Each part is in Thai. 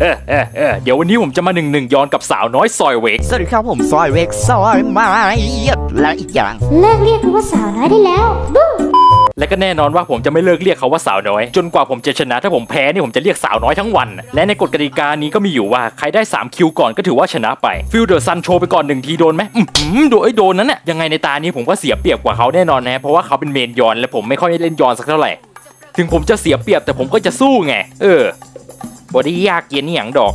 เออเออเออเดี๋ยววันนี้ผมจะมาหนึ่งหนึ่งยอนกับสาวน้อยซอยเวกสวัสดีครับผมซอยเวกซอยมาและอีกอย่าง เลิกเรียกกูว่าสาวน้อยได้แล้วบู๊และก็แน่นอนว่าผมจะไม่เลิกเรียกเขาว่าสาวน้อย จนกว่าผมจะชนะถ้าผมแพ้นี่ผมจะเรียกสาวน้อยทั้งวัน และในกฎกติกานี้ก็มีอยู่ว่าใครได้ 3 kill ก่อนก็ถือว่าชนะไป feel the sun โชว์ไปก่อนหนึ่งทีโดนไหมอือหือโดนไอ้โดนนั้นน่ะยังไงในตานี้ผมก็เสียเปรียบกว่าเขาแน่นอนนะเพราะว่าเขาเป็น main ยอนและผมไม่ค่อยเล่นยอนสักเท่าไหร่ถึงผมจะเสียเปรียบแต่ผมก็จะสู้ไง เออ บอดี้ยากเย็นนี่อย่างดอก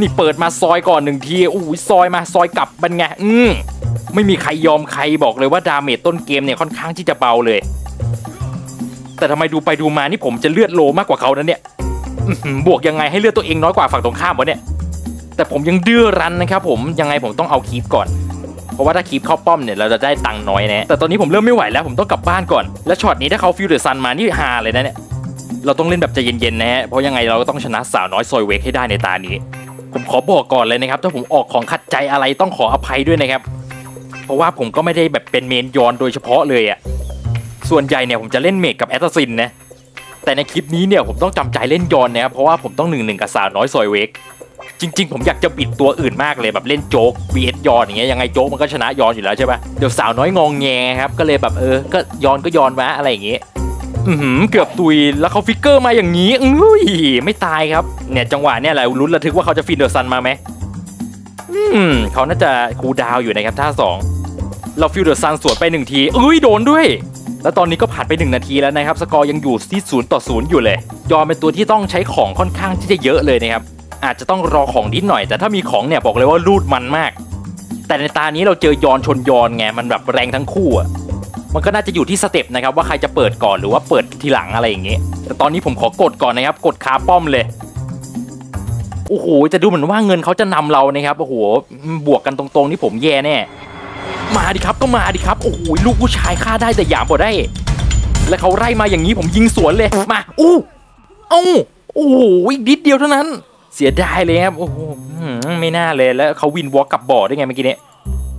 นี่เปิดมาซอยก่อนหนึ่งทีอู้ยซอยมาซอยกลับเป็นไง อืมไม่มีใครยอมใครบอกเลยว่า damage ต้นเกมเนี่ยค่อนข้างที่จะเบาเลย แต่ทำไมดูไปดูมานี่ผมจะเลือด low มากกว่าเขานะเนี่ยบวกยังไงให้เลือดตัวเองน้อยกว่าฝั่งตรงข้ามวะเนี่ย แต่ผมยังดื้อรั้นนะครับผมยังไงผมต้องเอา creep ก่อนเพราะว่าถ้า creep เข้าป้อมเนี่ยเราจะได้ตังค์น้อยแนะแต่ตอนนี้ผมเริ่มไม่ไหวแล้วผมต้องกลับบ้านก่อน และช็อตนี้ถ้าเขา feel the sun มานี่ฮาเลยนะเนี่ย เราต้องเล่นแบบใจเย็นๆนะฮะเพราะยังไงเราก็ต้องชนะสาวน้อยซอยเวกให้ได้ในตานี้ ผมขอบอกก่อนเลยนะครับ ถ้าผมออกของขัดใจอะไรต้องขออภัยด้วยนะครับ เพราะว่าผมก็ไม่ได้แบบเป็นเมนยอนโดยเฉพาะเลยอะ่ะส่วนใหญ่เนี่ยผมจะเล่นเมกกับแอตซินนะแต่ในคลิปนี้เนี่ยผมต้องจำใจเล่นยอนนะครับเพราะว่าผมต้องหนึ่งหนึ่งกับสาวน้อยซอยเวกจริงๆ ผมอยากจะบิดตัวอื่นมากเลยแบบเล่นโจ๊ก vs ยอนอย่างเงี้ยยังไงโจ๊กมันก็ชนะยอนอยู่แล้วใช่ปะเดี๋ยวสาวน้อยงองแงครับก็เลยแบบเออก็ยอนก็ยอนวะอะไรอย่างเงี้ย เกือบตุยแล้วเขา flicker มาอย่างนี้อุ้ยไม่ตายครับเนี่ยจังหวะเนี่ยแหละลุ้นระทึกว่าเขาจะ feel the sun มาไหมอืมเขาน่าจะ cooldown อยู่นะครับท่าสองเรา feel the sun สวนไปหนึ่งทีเอ้ยโดนด้วย แล้วตอนนี้ก็ผ่านไปหนึ่งนาทีแล้วนะครับ สกอร์ยังอยู่ที่ศูนย์ต่อศูนย์อยู่เลย ยอนเป็นตัวที่ต้องใช้ของค่อนข้างที่จะเยอะเลยนะครับอาจจะต้องรอของนิดหน่อย แต่ถ้ามีของเนี่ยบอกเลยว่ารูดมันมาก แต่ในตานี้เราเจอยอนชนยอนไงมันแบบแรงทั้งคู่อะ มันก็น่าจะอยู่ที่สเต็ปนะครับว่าใครจะเปิดก่อนหรือว่าเปิดทีหลังอะไรอย่างเงี้ยแต่ตอนนี้ผมขอกดก่อนนะครับ กดคาป้อมเลยโอ้โหจะดูเหมือนว่าเงินเขาจะนำเรานะครับโอ้โหบวกกันตรงๆนี่ผมแย่แน่มาดิครับก็มาดิครับโอ้โหลูกผู้ชายฆ่าได้แต่หยามบ่ได้ แล้วเขาไล่มาอย่างนี้ผมยิงสวนเลยมาอู้เอ้าโอ้โหอีกนิดเดียวเท่านั้น เสียดายเลยครับโอ้โหไม่น่าเลยแล้วเขา wind walk กลับบ่ได้ไงเมื่อกี้เนี้ย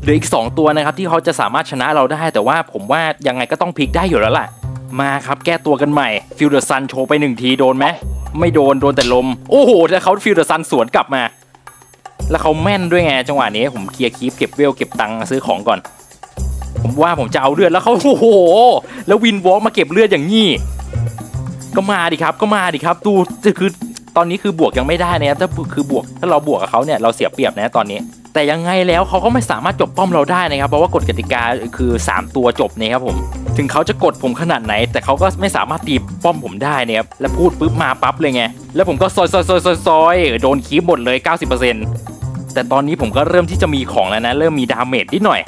เหลืออีก 2 ตัวนะครับที่เขาจะสามารถชนะเราได้แต่ว่าผมว่ายังไงก็ต้องพลิกได้อยู่แล้วล่ะ มาครับแก้ตัวกันใหม่ feel the sun โชว์ไปหนึ่งทีโดนไหมไม่โดนโดนแต่ลม โอ้โหแต่เขา feel the sun สวนกลับมา แล้วเขาแม่นด้วยไงจังหวะนี้ผมเคลียร์ creep เก็บเวลเก็บตังค์ซื้อของก่อน ผมว่าผมจะเอาเลือดแล้วเขาโอ้โห แล้ว wind walk มาเก็บเลือดอย่างนี้ก็มาดิครับก็มาดิครับ ดูคือ ตอนนี้คือบวกยังไม่ได้นะครับถ้าคือบวกถ้าเราบวกกับเขาเนี่ยเราเสียเปรียบนะตอนนี้ แต่ยังไงแล้วเขาก็ไม่สามารถจบป้อมเราได้นะครับ เพราะว่ากฎกติกาคือ 3 ตัวจบนะครับผมถึงเขาจะกดผมขนาดไหน แต่เขาก็ไม่สามารถตีป้อมผมได้นะครับและพูดปุ๊บมาปั๊บเลยไงแล้วผมก็ซอยซอยซอยซอยซอยโดน creep หมดเลย 90%แต่ตอนนี้ผมก็เริ่มที่จะมีของแล้วนะ เริ่มมี damage นิดหน่อย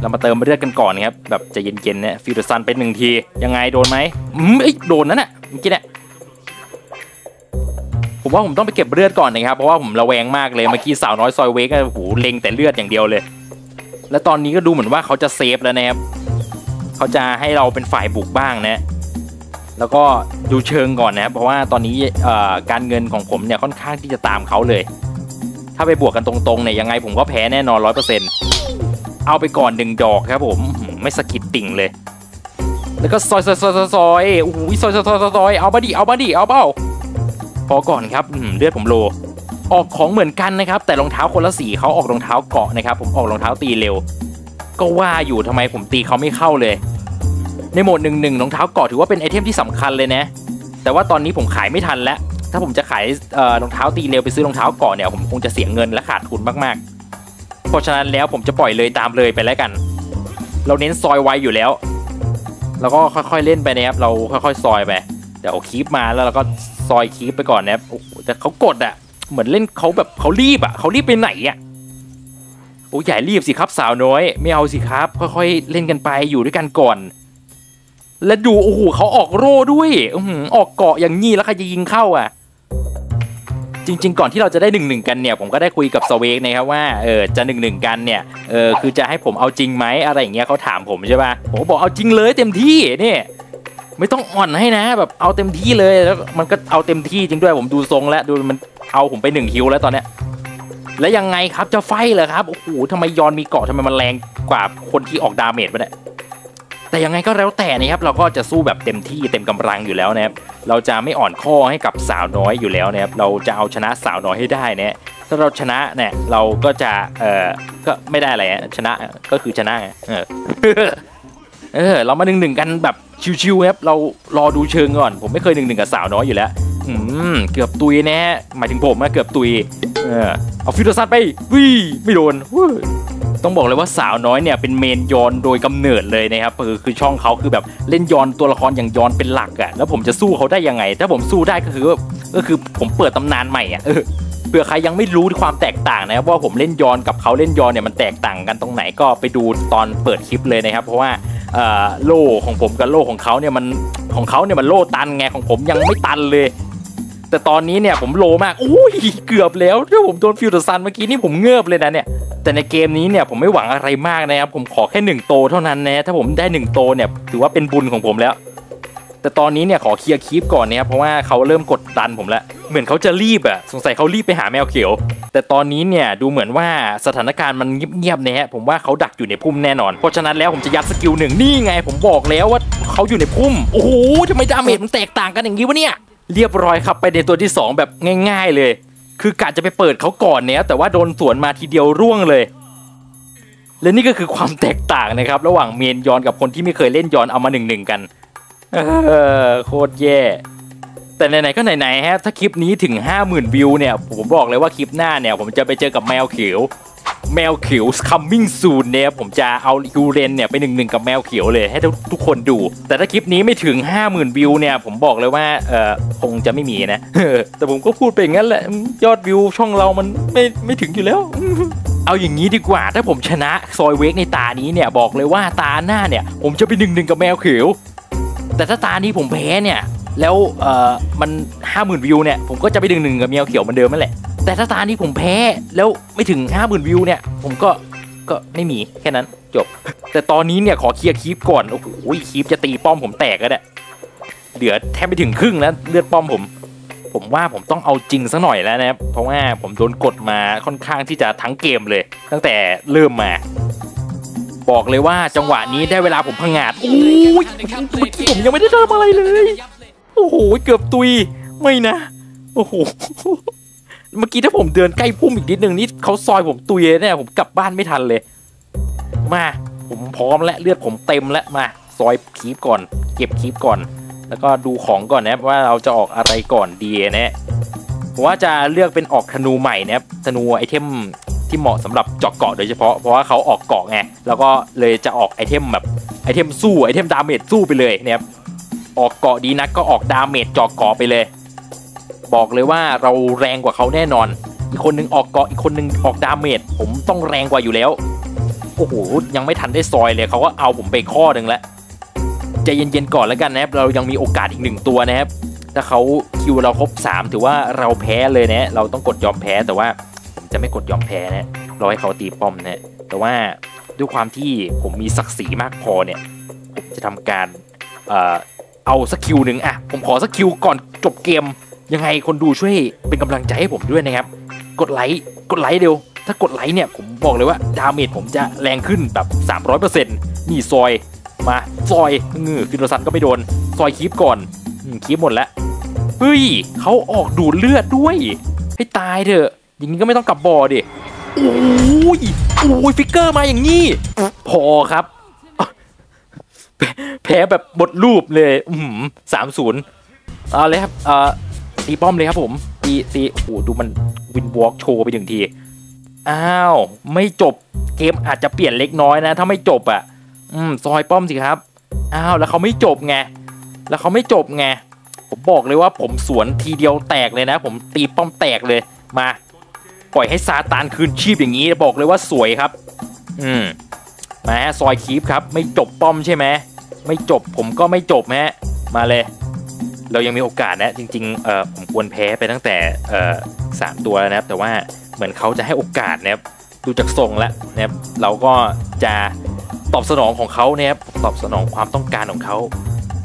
เรามาเติมเลือดกันก่อนนะครับแบบจะเย็นๆเนี่ย feel the sun ไปหนึ่งทียังไงโดนไหมอืมเอ้ยโดนนั่นน่ะเมื่อกี้เนี่ย ผมว่าผมต้องไปเก็บเลือดก่อนนะครับ เพราะว่าผมระแวงมากเลย เมื่อกี้สาวน้อยซอยเวกอะโอ้โหเล็งแต่เลือดอย่างเดียวเลย และตอนนี้ก็ดูเหมือนว่าเขาจะเซฟแล้วนะครับ เขาจะให้เราเป็นฝ่ายบุกบ้างนะ แล้วก็ดูเชิงก่อนนะครับเพราะว่าตอนนี้การเงินของผมเนี่ยค่อนข้างที่จะตามเขาเลย ถ้าไปบวกกันตรงๆเนี่ยยังไงผมก็แพ้แน่นอนร้อยเปอร์เซ็นต์เอาไปก่อนหนึ่งดอกครับผมไม่สกิดติ่งเลย แล้วก็ซอยซอยซอยซอยโอ้โหซอยซอยซอยซอยเอามาดิเอามาดิเอาเบ้า พอก่อนครับเลือดผมโล ออกของเหมือนกันนะครับ แต่รองเท้าคนละสีเขาออกรองเท้าเกาะนะครับ ผมออกรองเท้าตีเร็ว ก็ว่าอยู่ทำไมผมตีเขาไม่เข้าเลย ในโหมดหนึ่งหนึ่งรองเท้าเกาะถือว่าเป็นไอเทมที่สำคัญเลยนะ แต่ว่าตอนนี้ผมขายไม่ทันแล้ว ถ้าผมจะขายเอ่อรองเท้าตีเร็วไปซื้อรองเท้าเกาะเนี่ยผมคงจะเสียเงินและขาดทุนมากๆ เพราะฉะนั้นแล้วผมจะปล่อยเลยตามเลยไปแล้วกัน เราเน้นซอยไวอยู่แล้วแล้วก็ค่อยๆเล่นไปนะครับเราค่อยๆซอยไปเดี๋ยวเอาคีปมาแล้วเราก็ ซอยคีปไปก่อนนะครับโอ้โหแต่เขากดอะเหมือนเล่นเขาแบบเขารีบอะเขารีบไปไหนอะโอ้ยอย่รีบสิครับสาวน้อย ไม่เอาสิครับ ค่อยๆเล่นกันไปอยู่ด้วยกันก่อน และดูโอ้โหเขาออกโร่ด้วยอืออกเกาะอย่างงี้แล้วใครจะยิงเข้าอะจริง ๆ ก่อนที่เราจะได้หนึ่งหนึ่งกันเนี่ย ผมก็ได้คุยกับสเวกนะครับว่าเออจะหนึ่งหนึ่งกันเนี่ยเออคือจะให้ผมเอาจริงไหมอะไรอย่างเงี้ยเขาถามผมใช่ป่ะผมบอกเอาจริงเลยเต็มที่เนี่ย ไม่ต้องอ่อนให้นะ แบบเอาเต็มที่เลยแล้วมันก็เอาเต็มที่จริงด้วยผมดูทรงแล้วดูมันเอาผมไปหนึ่ง kill แล้วตอนเนี้ยแล้วยังไงครับจะ fight เหรอครับโอ้โหทำไมยอนมีเกราะทำไมมันแรงกว่าคนที่ออก damage ไปเนี่ยแต่ยังไงก็แล้วแต่นะครับเราก็จะสู้แบบเต็มที่เต็มกำลังอยู่แล้วนะครับเราจะไม่อ่อนข้อให้กับสาวน้อยอยู่แล้วนะครับเราจะเอาชนะสาวน้อยให้ได้นะถ้าเราชนะเนี่ยเราก็จะเออก็ไม่ได้อะไรอะชนะก็คือชนะเออเออเรามาหนึ่งหนึ่งกันแบบ chill ๆครับเรารอดูเชิงก่อน ผมไม่เคยหนึ่งหนึ่งกับสาวน้อยอยู่แล้วอืมเกือบตุยแน่หมายถึงผมนะเกือบตุยเออเอา feel the sun ไปวิ่ไม่โดนต้องบอกเลยว่าสาวน้อยเนี่ยเป็น main ยอนโดยกำเนิดเลยนะครับคือคือช่องเขาคือแบบเล่นยอนตัวละครอย่างยอนเป็นหลักอะแล้วผมจะสู้เขาได้ยังไง ถ้าผมสู้ได้ก็คือก็คือผมเปิดตำนานใหม่อะเออเผื่อใครยังไม่รู้ความแตกต่างนะครับว่าผมเล่นยอนกับเขาเล่นยอนเนี่ยมันแตกต่างกันตรงไหนก็ไปดูตอนเปิดคลิปเลยนะครับ เพราะว่า โล่ของผมกับโล่ของเขาเนี่ยมันของเขาเนี่ยมันโล่ตันไงของผมยังไม่ตันเลย แต่ตอนนี้เนี่ยผม low มากอุ้ยเกือบแล้วถ้าผมโดน feel the sun เมื่อกี้นี่ผมเงือบเลยนะเนี่ยแต่ในเกมนี้เนี่ยผมไม่หวังอะไรมากนะครับผมขอแค่หนึ่งโตเท่านั้นนะถ้าผมได้หนึ่งโตเนี่ยถือว่าเป็นบุญของผมแล้ว แต่ตอนนี้เนี่ยขอเคลียร์ creep ก่อนเนี่ยเพราะว่าเขาเริ่มกดดันผมแล้ว เหมือนเขาจะรีบอะสงสัยเขารีบไปหาแมวเขียว แต่ตอนนี้เนี่ยดูเหมือนว่าสถานการณ์มันเงียบๆเนี่ยฮะผมว่าเขาดักอยู่ในพุ่มแน่นอน เพราะฉะนั้นแล้วผมจะยัด skill หนึ่งนี่ไง ผมบอกแล้วว่าเขาอยู่ในพุ่ม โอ้โหทำไม damage มันแตกต่างกันอย่างนี้วะเนี่ยเรียบร้อยครับไปในตัวที่สองแบบง่าย ๆเลย คือกะจะไปเปิดเขาก่อนเนี่ยแต่ว่าโดนสวนมาทีเดียวร่วงเลยและนี่ก็คือความแตกต่างนะครับ ระหว่าง main ยอนกับคนที่ไม่เคยเล่นยอนเอามาหนึ่งหนึ่งกัน โคตรแย่ แต่ไหนๆก็ไหนๆฮะ ถ้าคลิปนี้ถึง 50,000 วิวเนี่ย ผมบอกเลยว่าคลิปหน้าเนี่ย ผมจะไปเจอกับแมวเขียว แมวเขียว coming soon เนี่ยผมจะเอายูเรนเนี่ยไปหนึ่งหนึ่งกับแมวเขียวเลยให้ทุกทุกคนดู แต่ถ้าคลิปนี้ไม่ถึง 50,000 วิวเนี่ย ผมบอกเลยว่าเออคงจะไม่มีนะ แต่ผมก็พูดไปอย่างนั้นแหละ ยอดวิวช่องเรามันไม่ไม่ถึงอยู่แล้วเอาอย่างนี้ดีกว่าถ้าผมชนะซอยเวกในตานี้เนี่ยบอกเลยว่าตาหน้าเนี่ย ผมจะไปหนึ่งหนึ่งกับแมวเขียว แต่ถ้าตานี้ผมแพ้เนี่ย แล้วเอ่อมันห้าหมื่นวิวเนี่ยผมก็จะไปดึงหนึ่งกับเมียวเขียวเหมือนเดิมนั่นแหละ แต่ถ้าตานี้ผมแพ้แล้วไม่ถึงห้าหมื่นวิวเนี่ย ผมก็ก็ไม่มีแค่นั้นจบ แต่ตอนนี้เนี่ยขอเคลียร์คีปก่อนโอ้โหคีปจะตีป้อมผมแตกแล้วเนี่ยเหลือแทบไม่ถึงครึ่งแล้วเลือดป้อมผม ผมว่าผมต้องเอาจริงซะหน่อยแล้วนะครับเพราะว่าผมโดนกดมาค่อนข้างที่จะทั้งเกมเลย ตั้งแต่เริ่มมา บอกเลยว่าจังหวะนี้ได้เวลาผมพังงาดโอ้ยผมยังไม่ได้ทำอะไรเลย โอ้โห เกือบตุย ไม่นะ โอ้โห เมื่อกี้ถ้าผมเดินใกล้พุ่มอีกนิดนึงนี่เขาซอยผมตุยแน่ผมกลับบ้านไม่ทันเลย มา ผมพร้อมแล้วเลือดผมเต็มแล้วมา ซอยคีบก่อน เก็บคีบก่อน แล้วก็ดูของก่อนนะว่าเราจะออกอะไรก่อนดีนะผมว่าจะเลือกเป็นออกธนูใหม่นะครับธนูไอเทม ที่เหมาะสำหรับเจาะเกราะโดยเฉพาะเพราะว่าเขาออกเกราะไงแล้วก็เลยจะออก item แบบ item สู้ item damage สู้ไปเลยนะครับออกเกราะดีนักก็ออก damage เจาะเกราะไปเลย บอกเลยว่าเราแรงกว่าเขาแน่นอน อีกคนนึงออกเกราะอีกคนนึงออก damage ผมต้องแรงกว่าอยู่แล้วโอ้โหยังไม่ทันได้ซอยเลยเขาก็เอาผมไป kill หนึ่งแล้วใจเย็นๆก่อนแล้วกันนะครับเรายังมีโอกาสอีกหนึ่งตัวนะครับถ้าเขา kill เราครบ 3 ถือว่าเราแพ้เลยนะ เราต้องกดยอมแพ้แต่ว่า จะไม่กดยอมแพ้นะรอให้เขาตีป้อมนะแต่ว่าด้วยความที่ผมมีศักดิ์ศรีมากพอเนี่ยผมจะทำการเอ่อเอาสัก kill หนึ่งอะผมขอสัก kill ก่อนจบเกม ยังไงคนดูช่วยเป็นกำลังใจให้ผมด้วยนะครับ กดไลค์กดไลค์เดียวถ้ากดไลค์เนี่ยผมบอกเลยว่า damage ผมจะแรงขึ้นแบบ 300%นี่ซอยมาซอยเงือฟิโลซันก็ไม่โดน ซอย creep ก่อนอืม creep หมดแล้วเฮ้ยเขาออกดูดเลือดด้วย ให้ตายเถอะ อย่างนี้ก็ไม่ต้องกลับบ่อดิโอ้ยโอ้ยฟิกเกอร์มาอย่างนี้ พอครับ แพ้แบบบทรูปเลยอืมสามศูนย์เอาเลยครับเอ่อตีป้อมเลยครับผมตีตีโอ้โหดูมันวินวอล์กโชว์ไปถึงที อ้าว ไม่จบเกมอาจจะเปลี่ยนเล็กน้อยนะ ถ้าไม่จบอะ อืม ซอยป้อมสิครับ อ้าว แล้วเขาไม่จบไง แล้วเขาไม่จบไง ผมบอกเลยว่าผมสวนทีเดียวแตกเลยนะ ผมตีป้อมแตกเลย มา ปล่อยให้ซาตานคืนชีพอย่างนี้บอกเลยว่าสวยครับ อืมมาฮะซอยคีปครับ ไม่จบป้อมใช่ไหมไม่จบผมก็ไม่จบฮะมาเลย เรายังมีโอกาสนะจริงๆเออผมควรแพ้ไปตั้งแต่เออสามตัวแล้วนะครับ แต่ว่าเหมือนเขาจะให้โอกาสนะครับดูจากทรงแล้วนะครับเราก็จะตอบสนองของเขานะครับตอบสนองความต้องการของเขา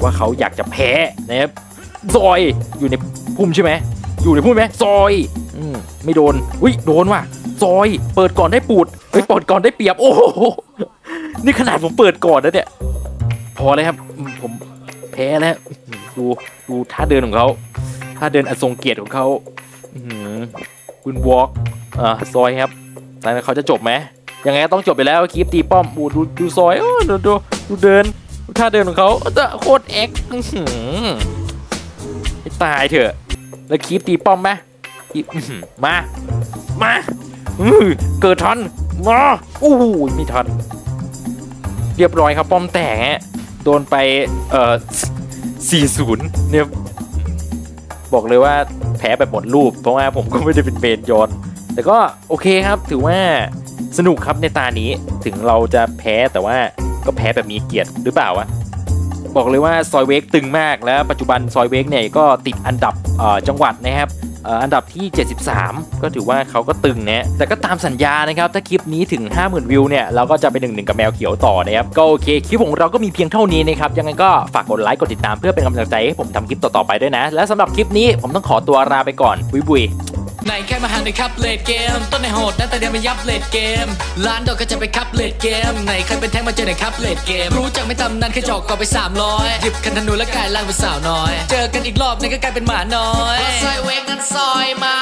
ว่าเขาอยากจะแพ้นะครับซอยอยู่ในพุ่มใช่ไหมอยู่ในพุ่มไหมซอย ไม่โดนอุ้ยโดนว่ะซอย เปิดก่อนได้ปูดเฮ้ยเปิดก่อนได้เปรียบ โอ้โหนี่ขนาดผมเปิดก่อนนะเนี่ย พอเลยครับ ผมแพ้แล้วดูดูท่าเดินของเขาท่าเดินอันทรงเกียรติของเขาอืมคุณวอล์กอ่าซอยครับแต่เขาจะจบไหมยังไงต้องจบไปแล้วคลิปตีป้อมดูดูซอยโอ้ดูดูดูเดินท่าเดินของเขาจะโคตรเอ็กซ์ตายเถอะ แล้วคลิปตีป้อมไหม มา มาเกิดทันมาอู้ไม่ทัน เรียบร้อยครับป้อมแตกฮะโดนไปเอ่อ40เนี่ยบอกเลยว่าแพ้แบบหมดรูป เพราะว่าผมก็ไม่ได้เป็นเมนยอนแต่ก็โอเคครับถือว่าสนุกครับในตานี้ถึงเราจะแพ้แต่ว่าก็แพ้แบบมีเกียรติหรือเปล่าวะบอกเลยว่าซอยเวกตึงมากแล้วปัจจุบันซอยเวกเนี่ยก็ติดอันดับจังหวัดนะครับ อันดับที่ 73 ก็ถือว่าเขาก็ตึงนะแต่ก็ตามสัญญานะครับ ถ้าคลิปนี้ถึง 50,000 วิวเนี่ย เราก็จะไปหนึ่งหนึ่งกับแมวเขียวต่อนะครับ ก็โอเค คลิปของเราก็มีเพียงเท่านี้นะครับ ยังไงก็ฝากกดไลค์ กดติดตามเพื่อเป็นกำลังใจให้ผมทำคลิปต่อๆไปด้วยนะ และสำหรับคลิปนี้ผมต้องขอตัวลาไปก่อนบุยบุย ไหนแค่มาหาในคับเลดเกม ต้นในโหดนะแต่เดียวมายับเลดเกม ร้านดอกก็จะไปคับเลดเกม ไหนใครเป็นแท่งมาเจอในคับเลดเกม รู้จักไม่ตำนานแค่จอกก็ไป 300หยิบคันธนูและกลายล่างเป็นสาวน้อย เจอกันอีกรอบนี่ก็กลายเป็นหมาน้อยซอยเวกนั้นซอยไม้